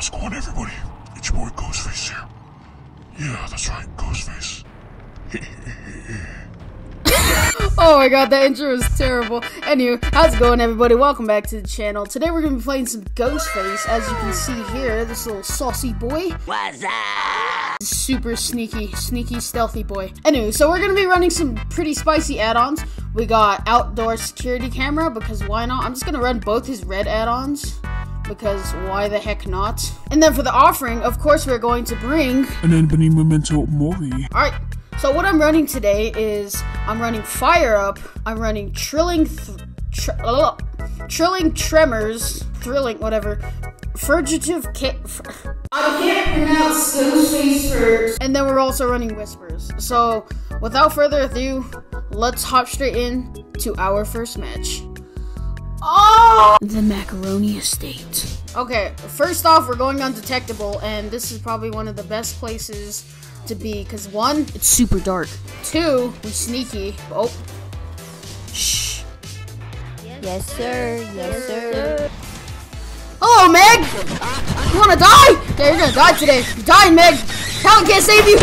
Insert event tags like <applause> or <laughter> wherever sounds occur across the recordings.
How's it going, everybody? It's your boy Ghostface here. Yeah, that's right, Ghostface. <laughs> Oh my god, that intro was terrible. Anyway, how's it going, everybody? Welcome back to the channel. Today we're gonna be playing some Ghostface. As you can see here, this little saucy boy. What's up? Super sneaky, sneaky, stealthy boy. Anyway, so we're gonna be running some pretty spicy add-ons. We got outdoor security camera, because why not? I'm just gonna run both his red add-ons. Because why the heck not? And then for the offering, of course, we're going to bring And then Ebony Memento Mori. Alright, so what I'm running today is I'm running Fire Up, I'm running Trilling, th- tr- uh, Trilling Tremors, Thrilling, whatever, Fugitive Ca- f- I can't pronounce Ghostface first. And then we're also running Whispers. So without further ado, let's hop straight in to our first match. Oh! The Macaroni Estate. Okay, first off, we're going undetectable, and this is probably one of the best places to be, because one, it's super dark. Two, we're sneaky. Oh. Shh. Yes, sir. Yes, sir. Hello, Meg! You wanna die? Yeah, you're gonna die today. You're dying, Meg! Pallet can't save you!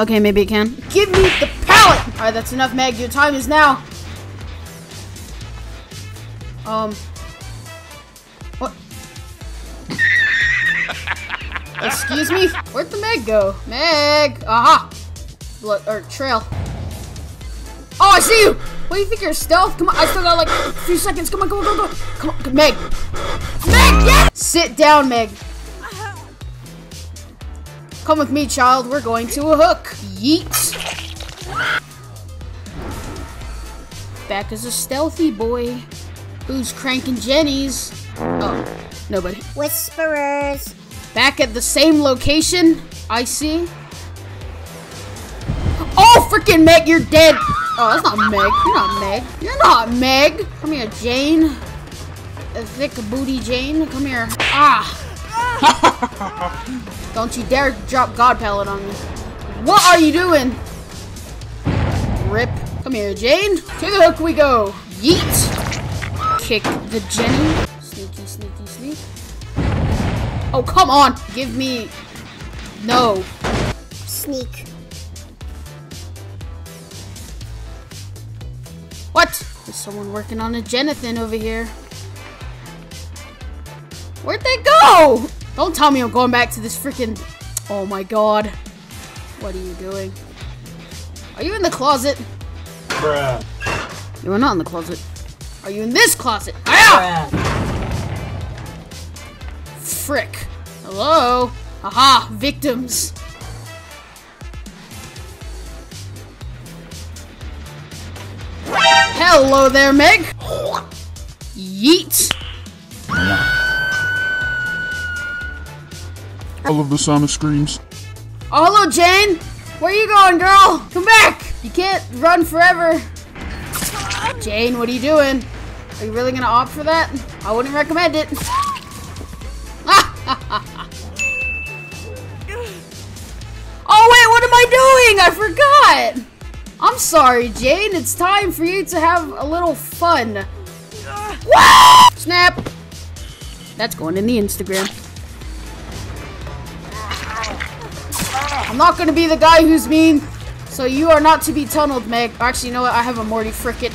Okay, maybe it can. Give me the pallet! Alright, that's enough, Meg. Your time is now. Um. What? Excuse me? Where'd the Meg go? Meg! Aha! Blood, or trail. Oh, I see you! What do you think you're stealth? Come on, I still got like a few seconds. Come on, come on, come on, come on. Come on, Meg! Meg, yes! Sit down, Meg. Come with me, child. We're going to a hook. Yeet. Back as a stealthy boy. Who's cranking Jenny's? Oh, nobody. Whisperers. Back at the same location. I see. Oh, freaking Meg, you're dead. Oh, that's not Meg. You're not Meg. You're not Meg. Come here, Jane. A thick booty Jane. Come here. Ah. <laughs> Don't you dare drop God pallet on me. What are you doing? Rip. Come here, Jane. To the hook we go. Yeet. Kick the Jenny. Sneaky, sneaky, sneak. Oh, come on! Give me... No. Sneak. What? There's someone working on a Jonathan over here. Where'd they go? Don't tell me I'm going back to this freaking... Oh my god. What are you doing? Are you in the closet? Bruh. You are not in the closet. Are you in this closet? Hiya! Frick. Hello? Aha, victims. Hello there, Meg. Yeet. I love the sound of screams. Oh, hello, Jane. Where are you going, girl? Come back. You can't run forever. Jane, what are you doing? Are you really gonna opt for that? I wouldn't recommend it. <laughs> oh wait, what am I doing? I forgot. I'm sorry, Jane. It's time for you to have a little fun. <laughs> Snap. That's going in the Instagram. I'm not gonna be the guy who's mean, so you are not to be tunneled, Meg. Actually, you know what? I have a Morty Fricket.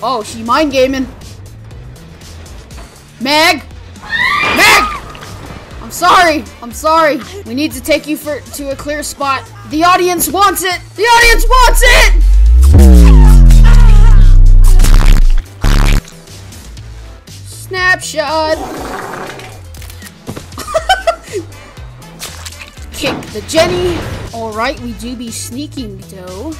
Oh, she mind gaming. Meg! Meg! I'm sorry. I'm sorry. We need to take you for to a clear spot. The audience wants it. The audience wants it. Snapshot. <laughs> Kick the Jenny. Alright, we do be sneaking though.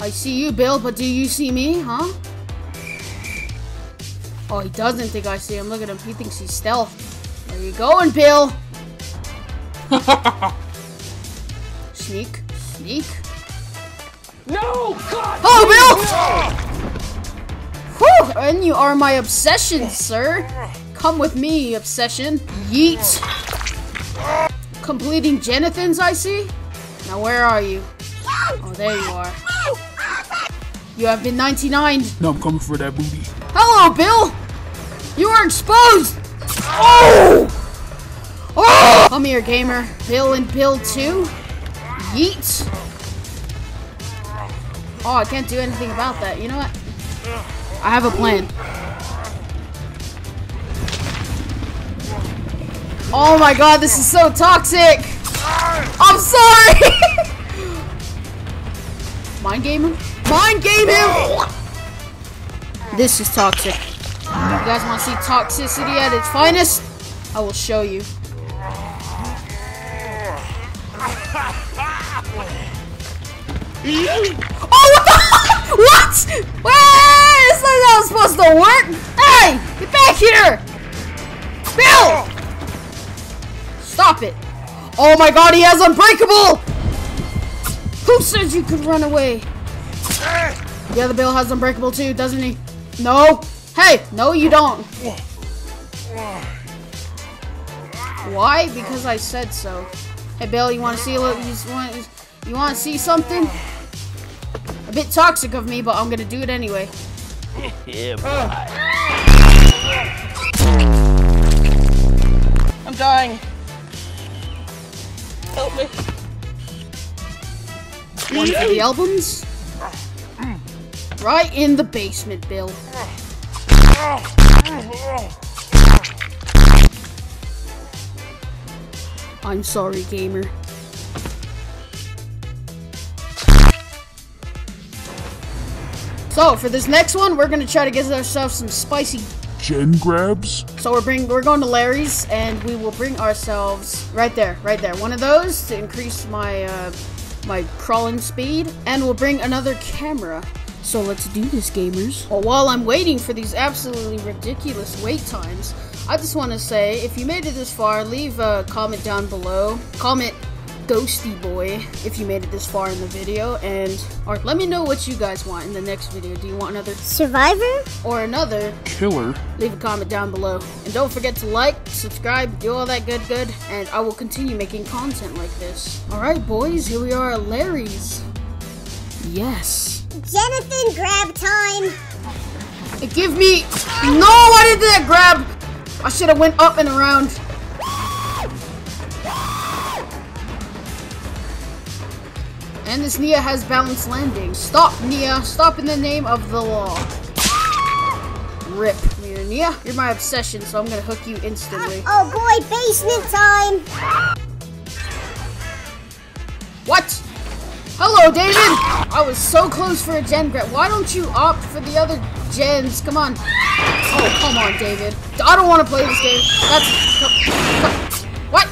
I see you, Bill, but do you see me, huh? Oh, he doesn't think I see him. Look at him. He thinks he's stealth. Where you going, Bill? <laughs> Sneak. Sneak. No! God! Oh, Bill! Whew! And you are my obsession, sir. Come with me, obsession. Yeet. Completing Jonathans, I see. Now, where are you? Oh, there you are. You have been 99. Now I'm coming for that booty. Hello, Bill! You are exposed! Oh! Oh! Come here, gamer. Bill and Bill 2. Yeet. Oh, I can't do anything about that. You know what? I have a plan. Oh my god, this is so toxic! I'm sorry! <laughs> Mind game him? Mind game him! This is toxic. You guys want to see toxicity at its finest? I will show you. Oh, what the? <laughs> what? Wait, it's like that was supposed to work. Hey, get back here. Bill! Stop it. Oh my god, he has Unbreakable! Who said you could run away? The other Bill has Unbreakable too, doesn't he? No. Hey, no you don't. Why? Because I said so. Hey Bill, you want to see a little? You want? You want to see something? A bit toxic of me, but I'm gonna do it anyway. Uh. I'm dying. Help me. One for the albums. Right in the basement, Bill. I'm sorry, gamer. So, for this next one, we're gonna try to get ourselves some spicy Gen grabs? so we're bring we're going to Lery's and we will bring ourselves right there, right there. One of those to increase my uh, my crawling speed, and we'll bring another camera. So let's do this, gamers. Well, while I'm waiting for these absolutely ridiculous wait times, I just want to say, if you made it this far, leave a comment down below. Comment Ghosty Boy if you made it this far in the video, and or let me know what you guys want in the next video. Do you want another Survivor? or another Killer. leave a comment down below. And don't forget to like, subscribe, do all that good good, and I will continue making content like this. Alright boys, here we are at Lery's. Yes. Jonathan, grab time. Give me No I didn't do that grab! I should have went up and around. And this Nea has balanced landing. Stop, Nea. Stop in the name of the law. Rip. Here, Nea, you're my obsession, so I'm gonna hook you instantly. Oh boy, basement time. Hello, David! I was so close for a gen grab. Why don't you opt for the other gens? Come on. Oh, come on, David. I don't want to play this game. That's... come- come- What?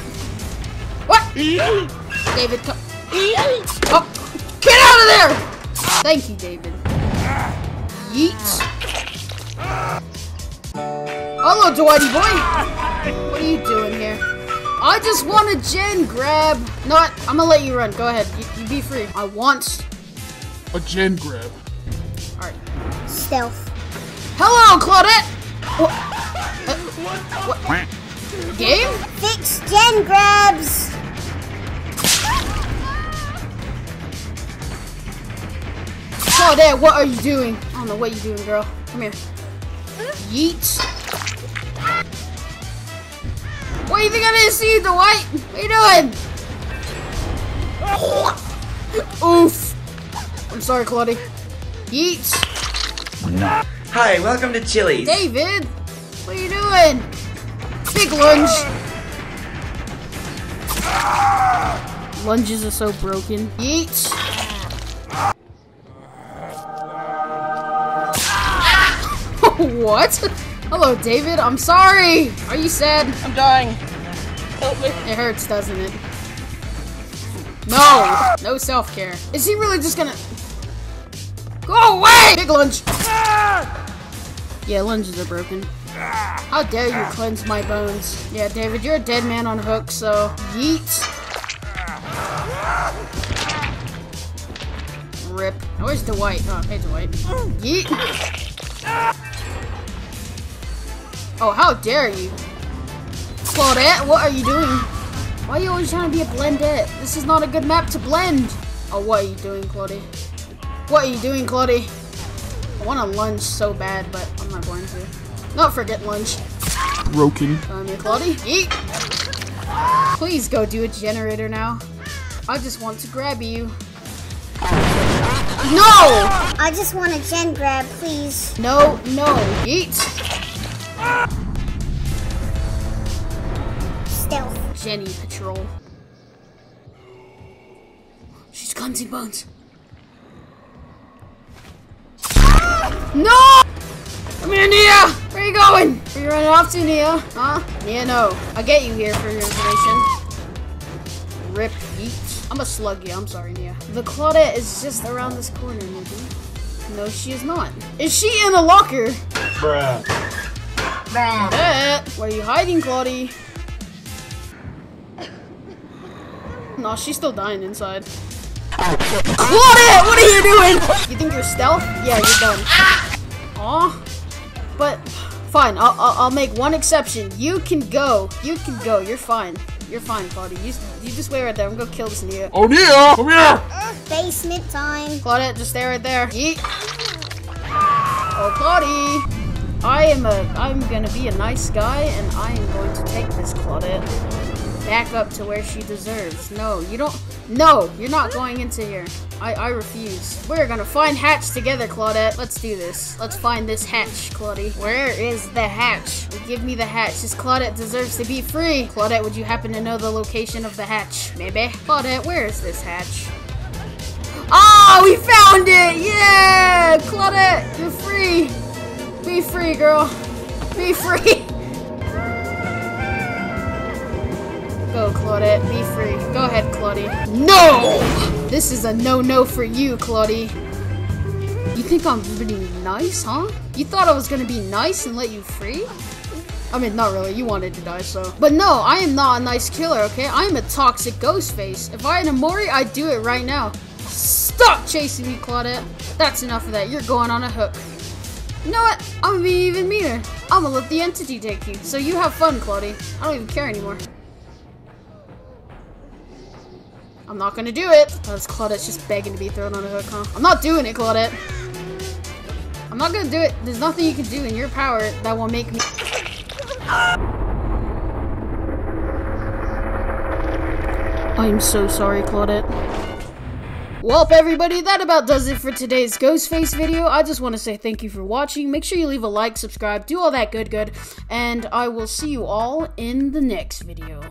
What? David, come... Oh, get out of there! Thank you, David. Yeet. Hello, Dwighty boy. What are you doing here? I just want a gen grab. No. I'm gonna let you run. Go ahead. You, you be free. I want. A gen grab. Alright. Stealth. Hello, Claudette! What? Uh, what? Game? Fix gen grabs. Claudette, what are you doing? I don't know what you're doing, girl. Come here. Yeet. What do you think I didn't see you, Dwight? What are you doing? Oof. I'm sorry, Claudie. Yeet. Hi, welcome to Chili's. David, what are you doing? Big lunge. Lunges are so broken. Yeet. <laughs> what? Hello, David. I'm sorry. Are you sad? I'm dying. It hurts, doesn't it? No. No self-care. Is he really just gonna... Go away! Big lunge. Yeah, lunges are broken. How dare you cleanse my bones? Yeah, David, you're a dead man on hook, so yeet. Rip. Where's Dwight? Oh, hey, Dwight. Yeet. Oh, how dare you? Claudette, what are you doing? Why are you always trying to be a blendette? This is not a good map to blend. Oh, what are you doing, Claudie? What are you doing, Claudie? I want to lunge so bad, but I'm not going to. Not forget lunch. Broken. Come here, Claudie. Eat. Please go do a generator now. I just want to grab you. No! I just want a gen grab, please. No, no. Eat. Jenny Patrol. She's and bones. No! Come here, Nea! Where are you going? Where you running off to, Nea? Huh? Nea, no. I'll get you here for your information. Rip Heat. I'm a slug you. I'm sorry, Nea. The Claudette is just around this corner, nigga. No, she is not. Is she in the locker? Bruh. Claudette! Where are you hiding, Claudie? No, she's still dying inside. Claudette, what are you doing? You think you're stealth? Yeah, you're done. Aw. But, fine, I'll, I'll, I'll make one exception. You can go. You can go. You're fine. You're fine, Claudie. You, you just wait right there. I'm gonna kill this Nea. Oh, Nea! Come here! Basement time. Claudette, just stay right there. Yeet. Oh, Claudie. I am a, I'm gonna be a nice guy, and I am going to take this Claudette back up to where she deserves. No, you don't, no, you're not going into here. I, I refuse. We're gonna find Hatch together, Claudette. Let's do this. Let's find this Hatch, Claudie. Where is the Hatch? Give me the Hatch. This Claudette deserves to be free. Claudette, would you happen to know the location of the Hatch? Maybe? Claudette, where is this Hatch? Oh, we found it! Yeah! Claudette, you're free! Be free, girl. Be free! <laughs> Claudette. Be free. Go ahead, Claudie. No! This is a no-no for you, Claudie. You think I'm being nice, huh? You thought I was gonna be nice and let you free? I mean, not really. You wanted to die, so. But no, I am not a nice killer, okay? I am a toxic ghost face. If I had a Mori, I'd do it right now. Stop chasing me, Claudette. That's enough of that. You're going on a hook. You know what? I'm gonna be even meaner. I'm gonna let the entity take you. So you have fun, Claudie. I don't even care anymore. I'm not gonna do it. This Claudette's just begging to be thrown on a hook, huh? I'm not doing it, Claudette. I'm not gonna do it. There's nothing you can do in your power that will make me. I'm so sorry, Claudette. Well, everybody, that about does it for today's Ghostface video. I just want to say thank you for watching. Make sure you leave a like, subscribe, do all that good good, and I will see you all in the next video.